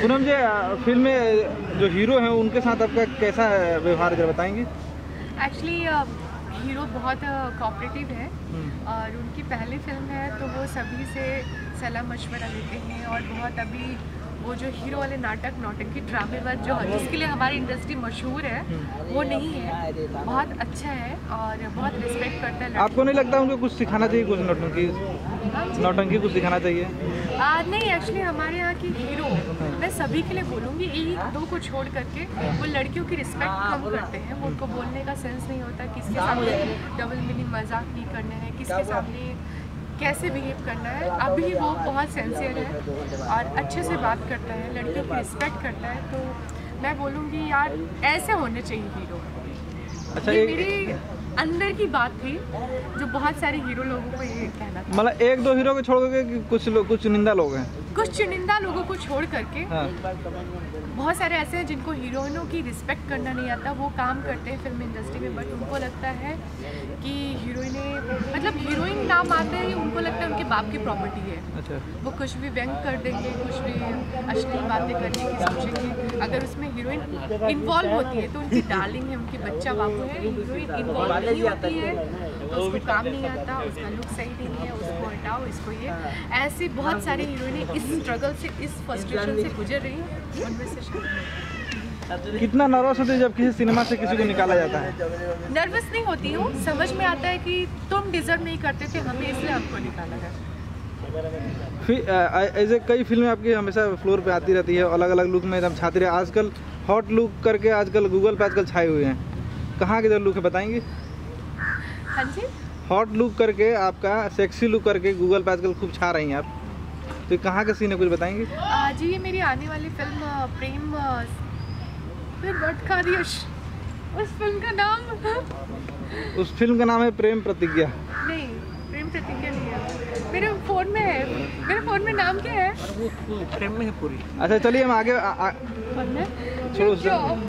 पूनम जी film में जो hero हैं उनके साथ आपका कैसा व्यवहार जरा बताएँगे एक्चुअली हीरो बहुत कॉपरेटिव है हम्म। और उनकी पहली फ़िल्म है तो वो सभी से सलाह मशवरा लेते हैं और बहुत अभी वो जो हीरो वाले नाटक नौटंकी ड्रामेबाज जो जिसके लिए हमारी इंडस्ट्री मशहूर है वो नहीं है। बहुत अच्छा है और बहुत रिस्पेक्ट करता है आपको नहीं लगता उनको कुछ सिखाना चाहिए कुछ नौटंकी? नौटंकी कुछ सिखाना चाहिए? आ, नहीं एक्चुअली हमारे यहाँ की हीरो मैं सभी के लिए बोलूँगी एक दो को छोड़ करके वो लड़कियों की रिस्पेक्ट कम करते हैं। उनको बोलने का सेंस नहीं होता किसके सामने डबल मीनिंग मज़ाक नहीं करना है किसके सामने कैसे बिहेव करना है अभी वो बहुत सेंसियर है और अच्छे से बात करता है लड़कियों को रिस्पेक्ट करता है तो मैं बोलूँगी यार ऐसे होने चाहिए हीरो अच्छा ये मेरी अंदर की बात थी जो बहुत सारे हीरो लोगों को ये कहना था। मतलब एक दो हीरो को छोड़ के कुछ लो, कुछ निंदा लोग हैं? कुछ चुनिंदा लोगों को छोड़ करके हाँ। बहुत सारे ऐसे हैं जिनको हीरोइनों की रिस्पेक्ट करना नहीं आता वो काम करते हैं फ़िल्म इंडस्ट्री में बट उनको लगता है कि हीरोइने मतलब हीरोइन नाम आते ही उनको लगता है उनके बाप की प्रॉपर्टी है। अच्छा। वो कुछ भी व्यंग कर देंगे कुछ भी अश्लील बातें करने की सोचेंगे। अगर उसमें हीरोइन इन्वॉल्व होती है तो उनकी डार्लिंग है उनकी बच्चा बाबू है हीरोइन इन्वॉल्व नहीं होती है तो उसको काम नहीं आता उसका लुक सही नहीं है उसको हटाओ इसको ये। ऐसी बहुत सारी हीरोइने इस स्ट्रगल से इस फ्रस्ट्रेशन से गुजर रही हैं उनमें से कितना नर्वस होते हैं जब किसी सिनेमा से किसी को निकाला जाता है? नर्वस नहीं होती हूँ। समझ में आता है कि तुम डिजर्व नहीं करते थे हमें इसलिए हमको निकाला है ऐसे कई फ़िल्में आपकी हमेशा फ्लोर पे आती रहती है अलग अलग लुक में एकदम छाती रहे। आजकल हॉट लुक करके आजकल गूगल पे आजकल छाए हुए हैं। कहाँ के जो लुक है बताएँगे? हाँ जी। हॉट लुक करके आपका सेक्सी लुक करके गूगल पे आजकल खूब छा रही हैं आप। तो कहाँ का सीन है कुछ बताएँगे? जी ये मेरी आने वाली फ़िल्म प्रेम फिर है उस फ़िल्म का नाम? उस फ़िल्म का नाम है प्रेम प्रतिज्ञा। नहीं प्रेम प्रतिज्ञा नहीं है। मेरे फ़ोन में है। मेरे फ़ोन में नाम क्या है? पूरी। अच्छा चलिए हम आगे आ, आ, छोड़ो?